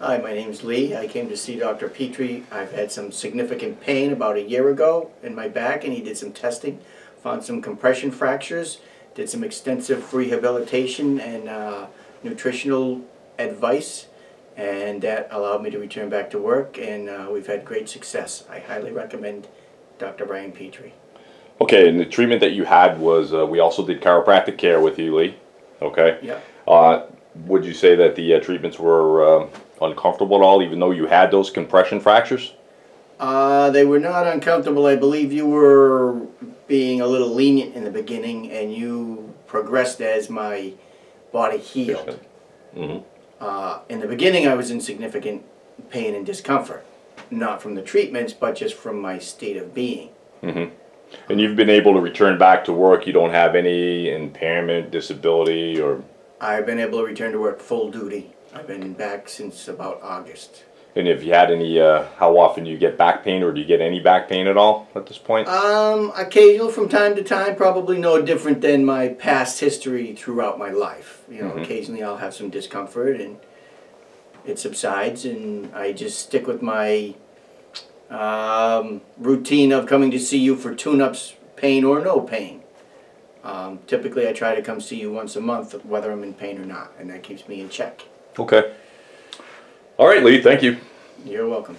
Hi, my name's Lee. I came to see Dr. Petrie. I've had some significant pain about a year ago in my back, and he did some testing, found some compression fractures, did some extensive rehabilitation and uh, nutritional advice, and that allowed me to return back to work, and uh, we've had great success. I highly recommend Dr. Brian Petrie. Okay, and the treatment that you had was uh, we also did chiropractic care with you, Lee. Okay. Yeah. Uh, would you say that the uh, treatments were um uncomfortable at all, even though you had those compression fractures? Uh, they were not uncomfortable. I believe you were being a little lenient in the beginning, and you progressed as my body healed. hmm Uh, in the beginning, I was in significant pain and discomfort, not from the treatments, but just from my state of being. And you've been able to return back to work. You don't have any impairment, disability, or I've been able to return to work full duty. I've been back since about August. and if you had any, uh, how often do you get back pain, or do you get any back pain at all at this point? Um, occasional from time to time, probably no different than my past history throughout my life. You know, Mhm. occasionally I'll have some discomfort and it subsides, and I just stick with my um, routine of coming to see you for tune-ups, pain or no pain. Um, typically, I try to come see you once a month, whether I'm in pain or not, and that keeps me in check. Okay. All right, Lee. Thank you. You're welcome.